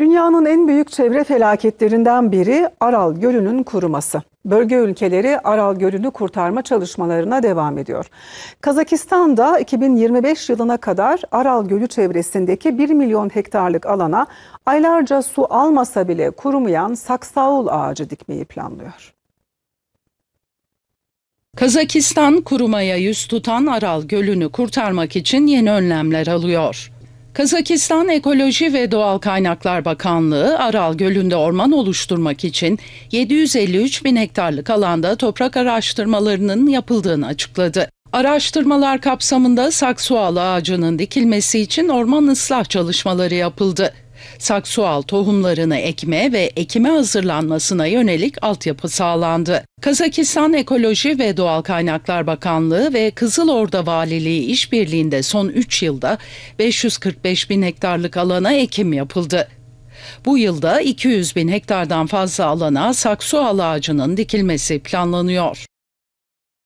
Dünyanın en büyük çevre felaketlerinden biri Aral Gölü'nün kuruması. Bölge ülkeleri Aral Gölü'nü kurtarma çalışmalarına devam ediyor. Kazakistan'da 2025 yılına kadar Aral Gölü çevresindeki 1 milyon hektarlık alana aylarca su almasa bile kurumayan saksaul ağacı dikmeyi planlıyor. Kazakistan kurumaya yüz tutan Aral Gölü'nü kurtarmak için yeni önlemler alıyor. Kazakistan Ekoloji ve Doğal Kaynaklar Bakanlığı Aral Gölü'nde orman oluşturmak için 753 bin hektarlık alanda toprak araştırmalarının yapıldığını açıkladı. Araştırmalar kapsamında saksual ağacının dikilmesi için orman ıslah çalışmaları yapıldı. Saksual tohumlarını ekme ve ekime hazırlanmasına yönelik altyapı sağlandı. Kazakistan Ekoloji ve Doğal Kaynaklar Bakanlığı ve Kızılorda Valiliği işbirliğinde son 3 yılda 545 bin hektarlık alana ekim yapıldı. Bu yılda 200 bin hektardan fazla alana saksual ağacının dikilmesi planlanıyor.